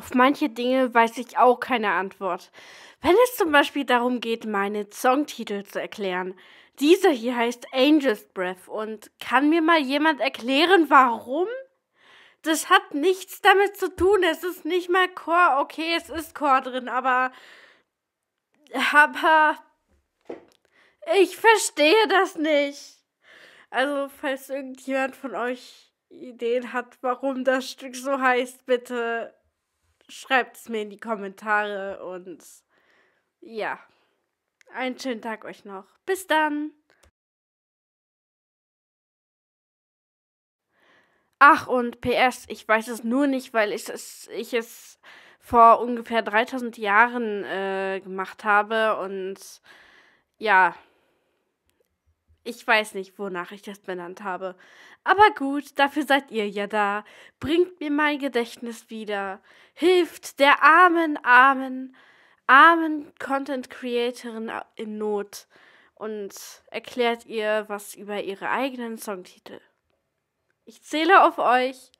Auf manche Dinge weiß ich auch keine Antwort. Wenn es zum Beispiel darum geht, meine Songtitel zu erklären. Dieser hier heißt Angel's Breath und kann mir mal jemand erklären, warum? Das hat nichts damit zu tun. Es ist nicht mal Chor. Okay, es ist Chor drin, aber. Aber. Ich verstehe das nicht. Also, falls irgendjemand von euch Ideen hat, warum das Stück so heißt, bitte schreibt es mir in die Kommentare und ja, einen schönen Tag euch noch. Bis dann. Ach, und PS, ich weiß es nur nicht, weil ich es, ich es vor ungefähr 3000 Jahren äh, gemacht habe und ja, ich weiß nicht, wonach ich das benannt habe. Aber gut, dafür seid ihr ja da. Bringt mir mein Gedächtnis wieder. Hilft der armen, armen, armen Content Creatorin in Not und erklärt ihr was über ihre eigenen Songtitel. Ich zähle auf euch.